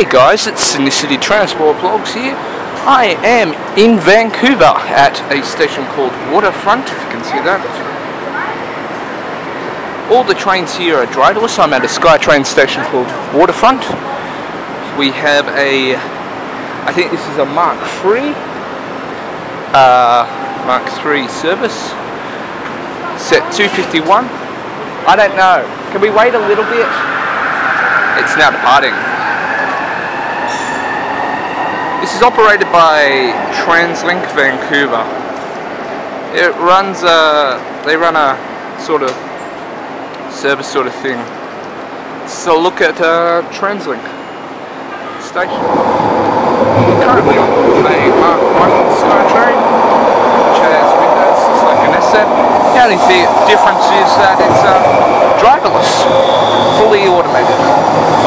Hey guys, it's City Transport Blogs here. I am in Vancouver at a station called Waterfront, if you can see that. All the trains here are driverless. I'm at a SkyTrain station called Waterfront. We have a, I think this is a Mark III, uh, Mark III service, set 251. I don't know. Can we wait a little bit? It's now departing. This is operated by TransLink Vancouver. It runs a, they run a sort of service sort of thing. So look at uh, TransLink station. Currently on a Mark 1 SkyTrain, which has windows, it's like an. The only difference is that it's uh, driverless, fully automated,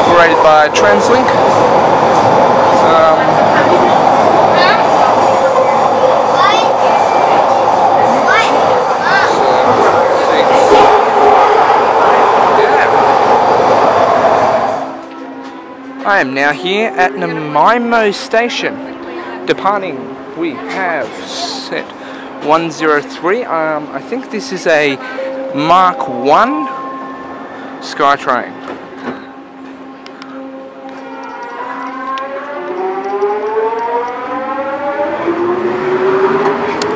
operated by TransLink. Um, I am now here at Nanaimo Station. Departing, we have set 103. Um, I think this is a Mark 1 SkyTrain.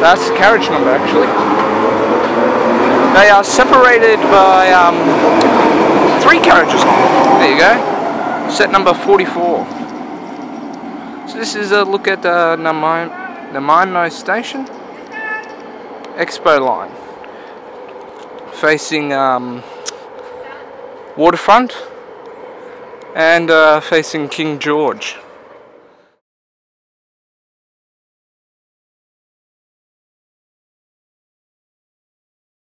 That's the carriage number actually. They are separated by um, three carriages There you go set number 44. So this is a look at uh, Nanaimo Station, Expo line, facing um, waterfront and uh, facing King George.